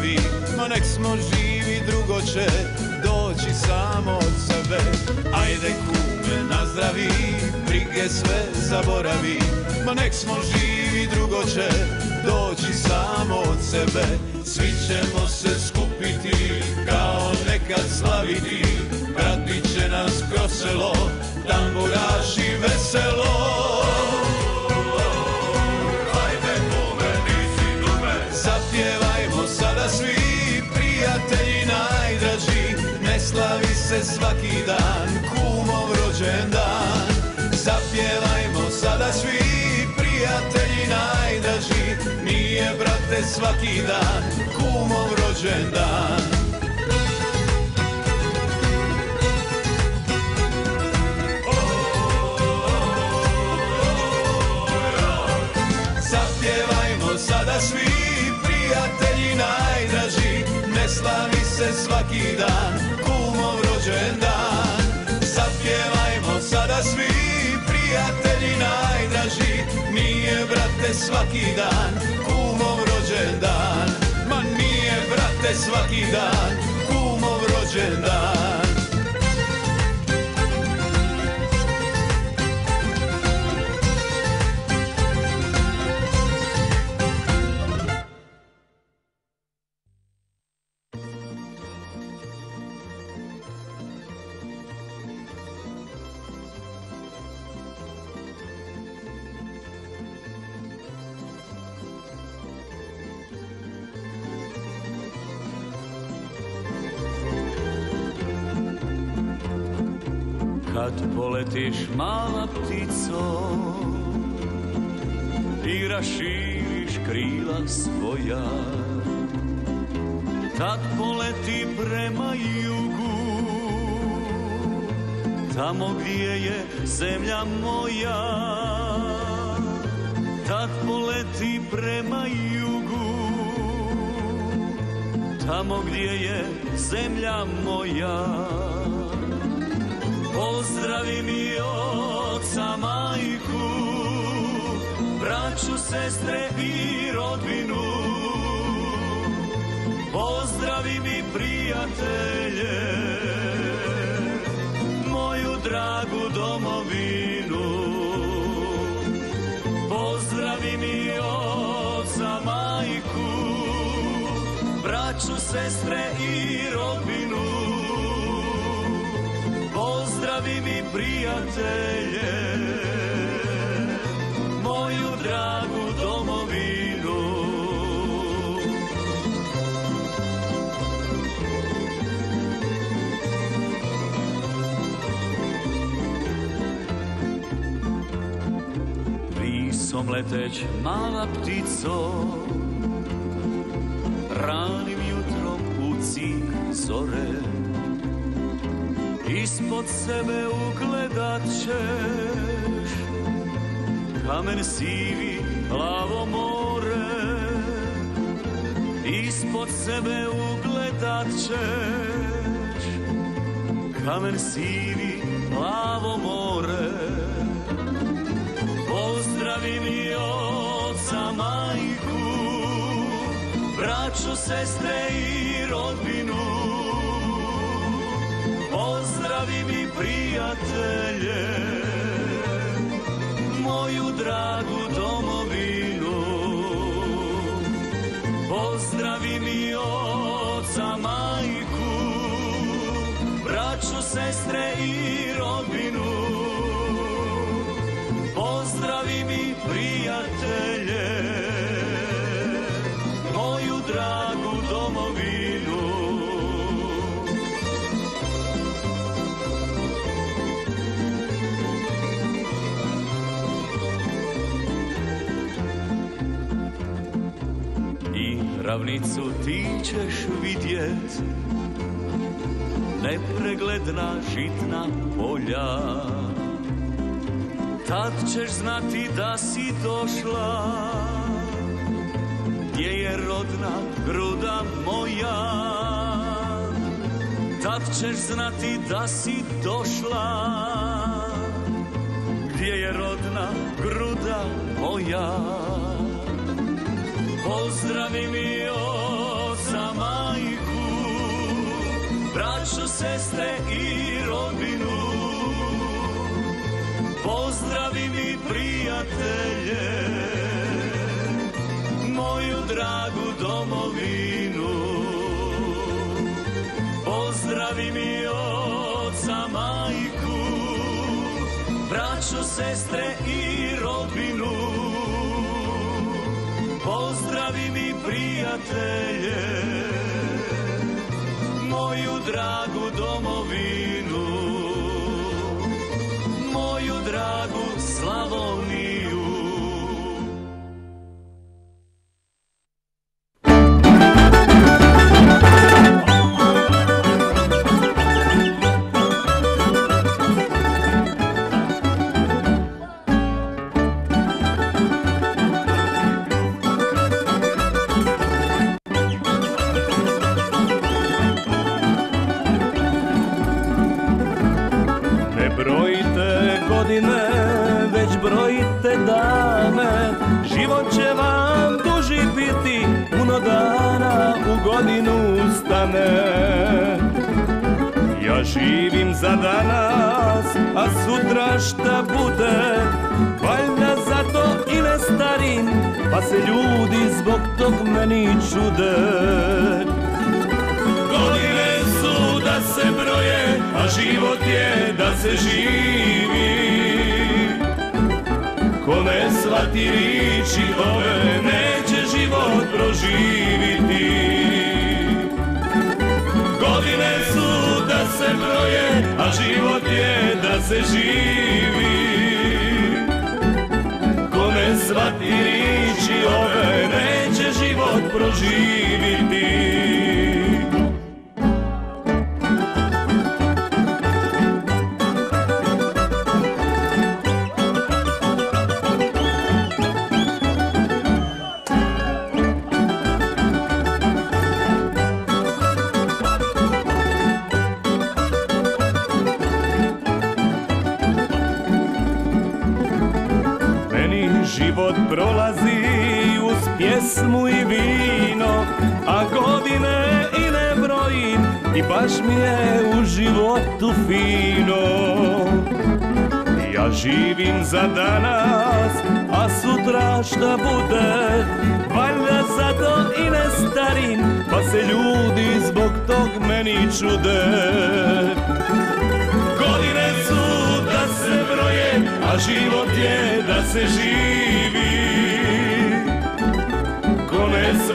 zaboravi No nek smo živi, drugo će doći samo od sebe. Ajde kume nazdravi, brige sve zaboravi No nek smo živi, drugo će doći samo od sebe. Svi ćemo se skupiti, kao nekad slaviti Pratit će nas kroz selo, tamburaši veselo se svaki dan kumov rođendan. Zapjevajmo sada svi prijatelji najdraži. Nije brate svaki dan kumov rođendan. Zapjevajmo sada svi prijatelji najdraži. Ne slavi se svaki dan svaki dan kumov rođendan. Ma nije brate svaki dan kumov rođendan svoja. Tad poleti prema jugu Tamo gdje je zemlja moja. Tad poleti prema jugu Tamo gdje je zemlja moja. Pozdravi mi oca, majku, braću, sestre i rodbinu. Pozdravi mi prijatelje, moju dragu domovinu. Pozdravi mi oca, majku, braću, sestre i rodbinu. Pozdravi mi prijatelje, dragu domovinu. Risom leteć mala ptico, ranim jutrom u cik zore, Ispod sebe ugledat ćeš Kamen sivi, plavo more. Ispod sebe ugledat ćeš Kamen sivi, plavo more. Pozdravi mi oca, majku Braću, sestre i rodbinu. Pozdravi mi prijatelje, moju dragu domovinu. Pozdravi mi oca, majku, braću, sestre i rodbinu. Pozdravi mi prijatelje, ravnicu ti ćeš vidjet. Nepregledna žitna polja. Tad ćeš znati da si došla. Gdje je rodna gruda moja? Tad ćeš znati da si došla. Gdje je rodna gruda moja Pozdravi mi oca, majku Braću, sestre i rodbinu Pozdravi mi prijatelje Moju dragu domovinu. Pozdravi mi oca, majku Braću, sestre i rodbinu Mi prijatelje Moju dragu domovinu Moju dragu Slavoniju se živi. Ko ne shvati riči ove, neće život proživiti. Godine su da se broje, a život je da se živi. Ko ne shvati riči ove, neće život proživiti.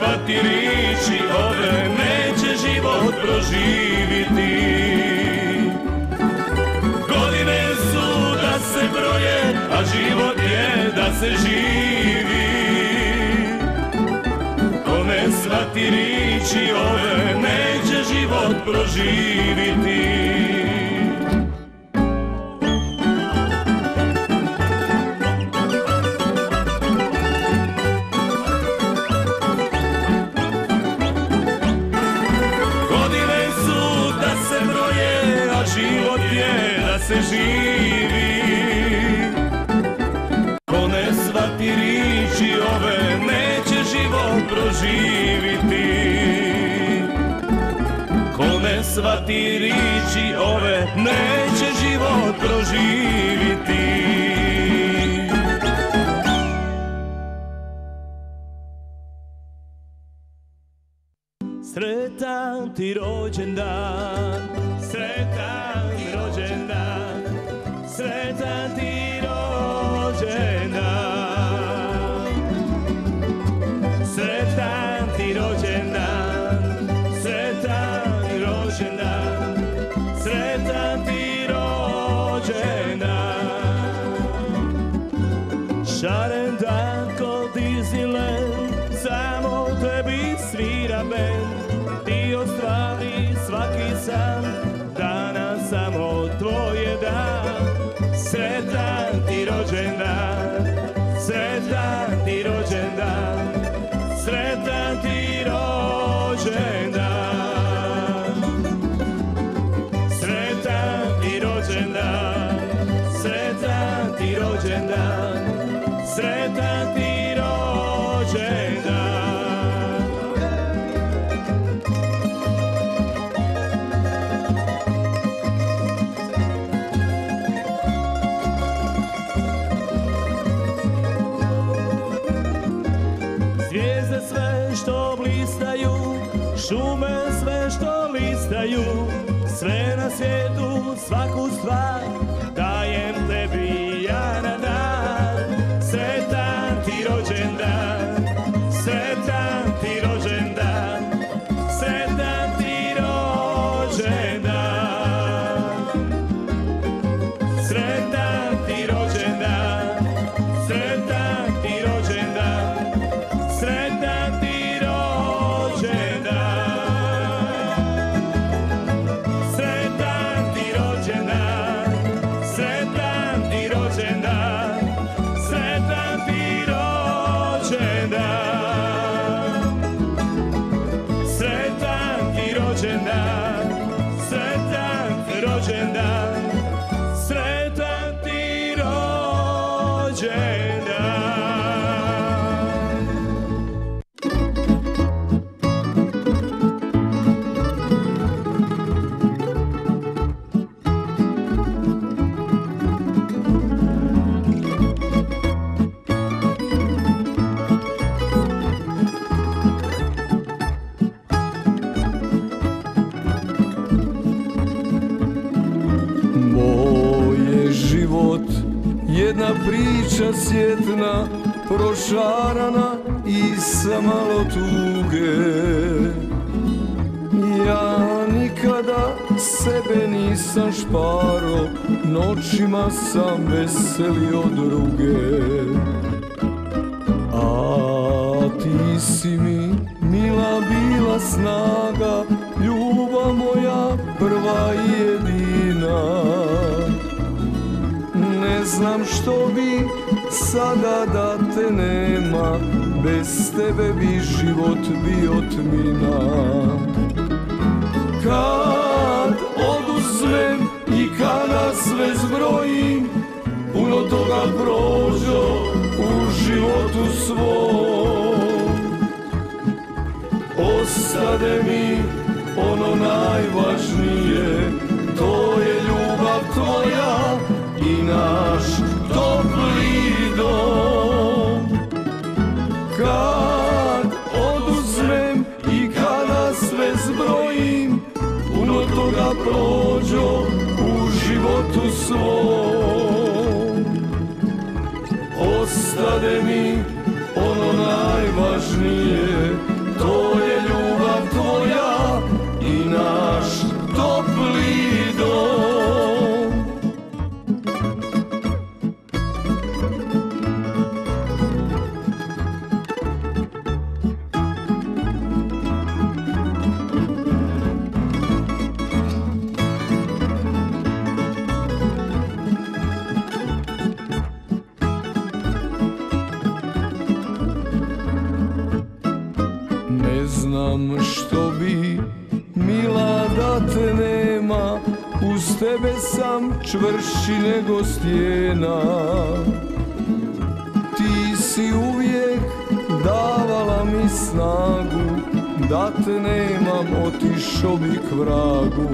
Shvati riči ove, neće život proživiti. Godine su da se broje, a život je da se živi. Ko ne shvati riči ove, neće život proživiti. Se živi. Ko ne shvati riči ove, neće život proživiti. Ko ne shvati riči ove, neće sjetna Prošarana i sa malo tuge. Ja nikada sebe nisam šparo Noćima sam veselio druge. A ti si mi mila bila snaga Ljubav moja prva i jedina. Ne znam što bi sada da te nema Bez tebe bi život bio tmina. Kad oduzmem i kada sve zbrojim Puno toga prođo u životu svom. Ostade mi ono najvažnije To je ljubav tvoja i naš prođo u životu svom. Ostade mi ono najvažnije čvrši nego stijena. Ti si uvijek davala mi snagu Da te nemam otišao bi k vragu.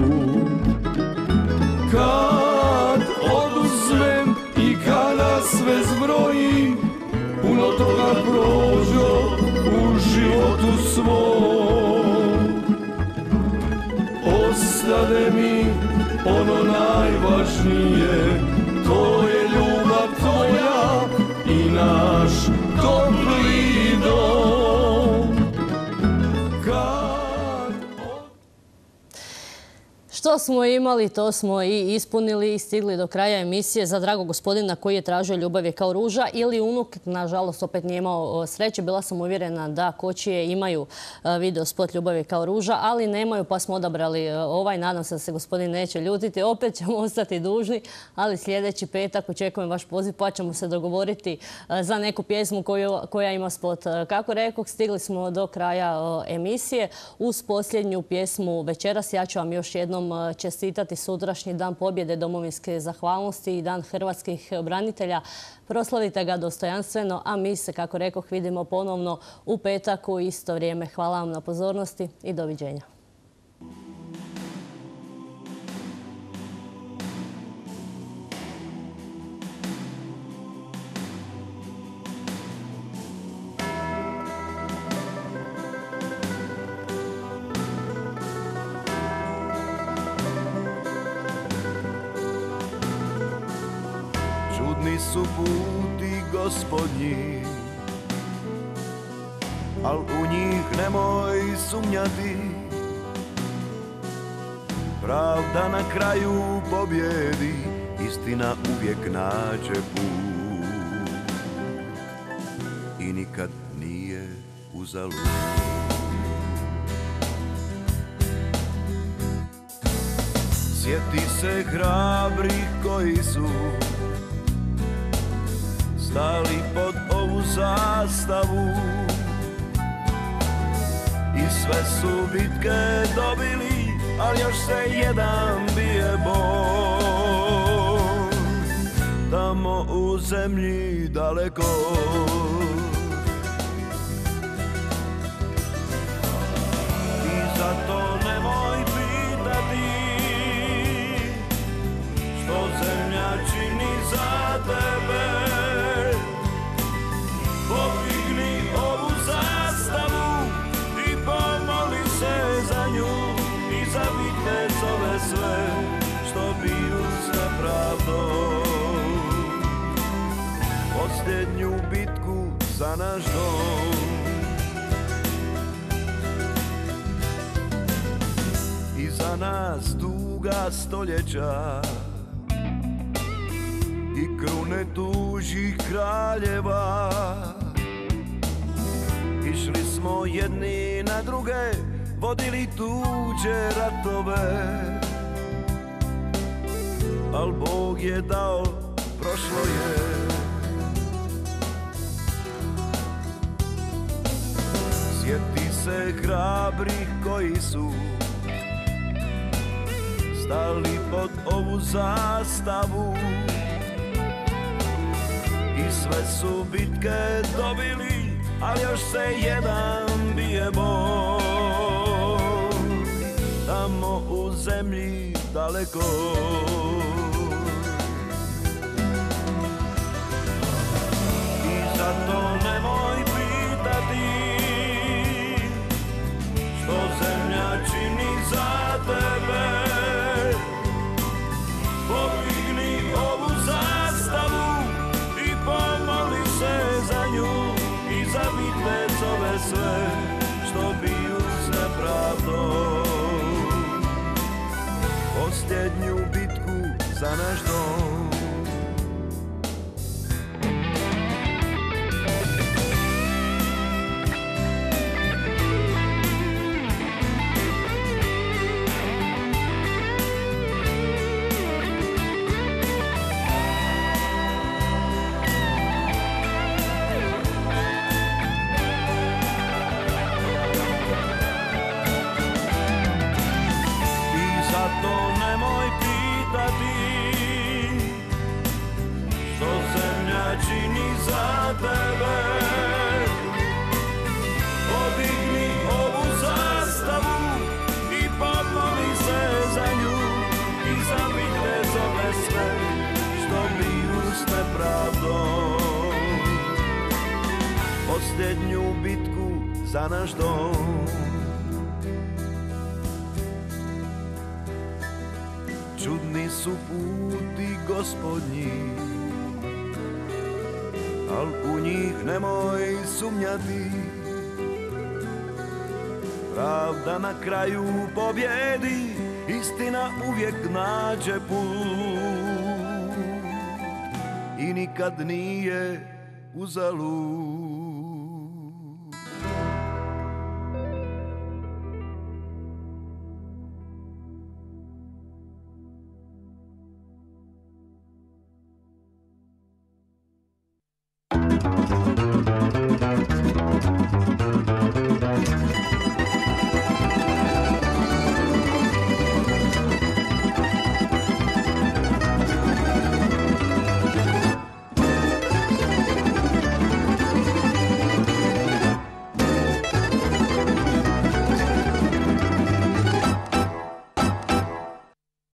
Kad oduzmem i kada sve zbrojim Puno toga prođo u životu svom. Ostade mi ono najvažnije To je ljubav tvoja i naš Što smo imali, to smo i ispunili i stigli do kraja emisije za drago gospodina koji je tražio ljubav je kao ruža ili unuk, nažalost opet nije imao sreće. Bila sam uvjerena da kočije imaju e, video spot ljubav je kao ruža, ali nemaju pa smo odabrali e, ovaj. Nadam se da se gospodin neće ljutiti. Opet ćemo [laughs] ostati dužni, ali sljedeći petak očekujem vaš poziv pa ćemo se dogovoriti e, za neku pjesmu koja ima spot. Kako rekao, stigli smo do kraja emisije uz posljednju pjesmu večeras. Ja ću vam još jednom čestitati sutrašnji dan pobjede domovinske zahvalnosti i dan hrvatskih branitelja. Proslavite ga dostojanstveno, a mi se, kako rekoh, vidimo ponovno u petak u isto vrijeme. Hvala vam na pozornosti i doviđenja. Pobjedi Istina uvijek nađe put. I nikad nije uzalud. Sjeti se hrabrih koji su stali pod ovu zastavu. I sve su bitke dobili, ali još se jedan bije bol Tamo u zemlji daleko. I zato nemoj duga stoljeća. I krune tužih kraljeva. Išli smo jedni na druge, vodili tuđe ratove. Al Bog je dao, prošlo je. Sjeti se hrabrih koji su Stali pod ovu zastavu. I sve su bitke dobili ali još se jedan bije bol. Tamo u zemlji daleko personnages za naš dom. Čudni su puti gospodnji Al u njih nemoj sumnjati. Pravda na kraju pobjedi Istina uvijek nađe put. I nikad nije uzalud